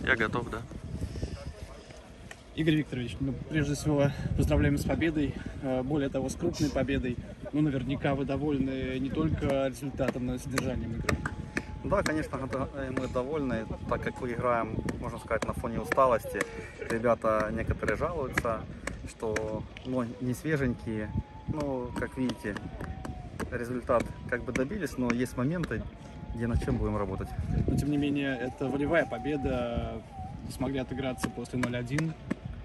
Я готов, да. Игорь Викторович, ну, прежде всего поздравляем с победой, э, более того, с крупной победой. Ну, наверняка вы довольны не только результатом, но и содержанием игры. Да, конечно, э, мы довольны, так как мы играем, можно сказать, на фоне усталости. Ребята некоторые жалуются, что ну, не свеженькие. Ну, как видите, результат как бы добились, но есть моменты, где над чем будем работать. Но, тем не менее, это волевая победа, смогли отыграться после 0-1.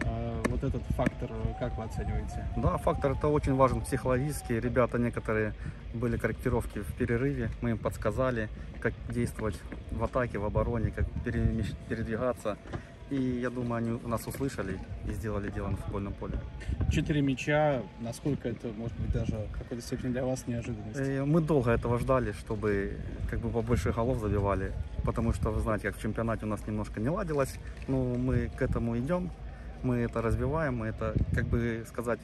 Э, Вот этот фактор, как вы оцениваете? Да, фактор это очень важен психологически. Ребята некоторые были корректировки в перерыве, мы им подсказали, как действовать в атаке, в обороне, как передвигаться. И я думаю, они нас услышали и сделали дело на футбольном поле. Четыре мяча, насколько это, может быть, даже в какой-то степени для вас неожиданность? Э, Мы долго этого ждали, чтобы как бы побольше голов забивали, потому что, вы знаете, как в чемпионате у нас немножко не ладилось, но мы к этому идем, мы это развиваем, мы это, как бы сказать,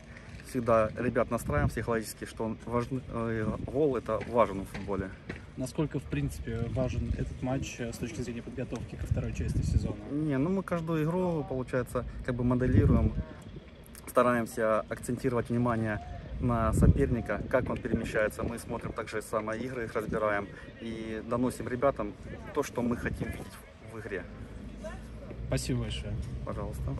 всегда ребят настраиваем психологически, что он важен, э, гол это важен в футболе. Насколько, в принципе, важен этот матч э, с точки зрения подготовки ко второй части сезона? Не, ну мы каждую игру, получается, как бы моделируем, стараемся акцентировать внимание на соперника, как он перемещается. Мы смотрим также самое игры, их разбираем и доносим ребятам то, что мы хотим видеть в игре. Спасибо большое. Пожалуйста.